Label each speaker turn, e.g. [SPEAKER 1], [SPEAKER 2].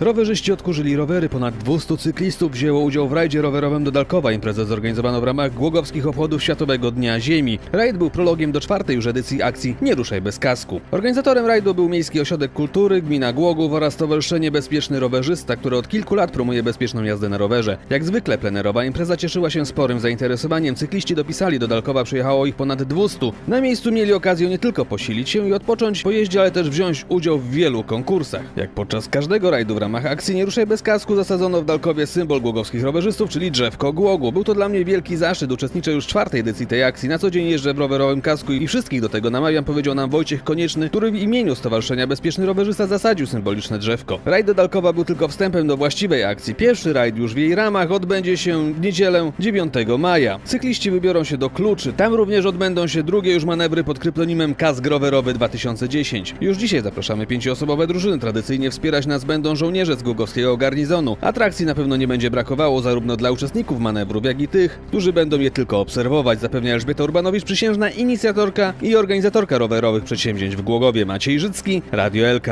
[SPEAKER 1] Rowerzyści odkurzyli rowery, ponad 200 cyklistów wzięło udział w rajdzie rowerowym do Dalkowa. Imprezę zorganizowano w ramach Głogowskich Obchodów Światowego Dnia Ziemi. Rajd był prologiem do czwartej już edycji akcji Nie ruszaj bez kasku. Organizatorem rajdu był Miejski Ośrodek Kultury, Gmina Głogów oraz Stowarzyszenie Bezpieczny Rowerzysta, które od kilku lat promuje bezpieczną jazdę na rowerze. Jak zwykle plenerowa impreza cieszyła się sporym zainteresowaniem. Cykliści dopisali do Dalkowa, przyjechało ich ponad 200. Na miejscu mieli okazję nie tylko posilić się i odpocząć po jeździe, ale też wziąć udział w wielu konkursach. Jak podczas każdego rajdu w ramach akcji Nie ruszaj bez kasku zasadzono w Dalkowie symbol głogowskich rowerzystów, czyli drzewko Głogu. Był to dla mnie wielki zaszczyt, uczestniczę już czwartej edycji tej akcji. Na co dzień jeżdżę w rowerowym kasku i wszystkich do tego namawiam, powiedział nam Wojciech Konieczny, który w imieniu Stowarzyszenia Bezpieczny Rowerzysta zasadził symboliczne drzewko. Rajd do Dalkowa był tylko wstępem do właściwej akcji. Pierwszy rajd już w jej ramach odbędzie się w niedzielę 9 maja. Cykliści wybiorą się do Kluczy. Tam również odbędą się drugie już manewry pod kryptonimem Kask Rowerowy 2010. Już dzisiaj zapraszamy pięcioosobowe drużyny. Tradycyjnie wspierać nas będą żołnierze z głogowskiego garnizonu. Atrakcji na pewno nie będzie brakowało zarówno dla uczestników manewrów, jak i tych, którzy będą je tylko obserwować, zapewnia Elżbieta Urbanowicz, przysiężna inicjatorka i organizatorka rowerowych przedsięwzięć w Głogowie. Maciej Życki, Radio LK.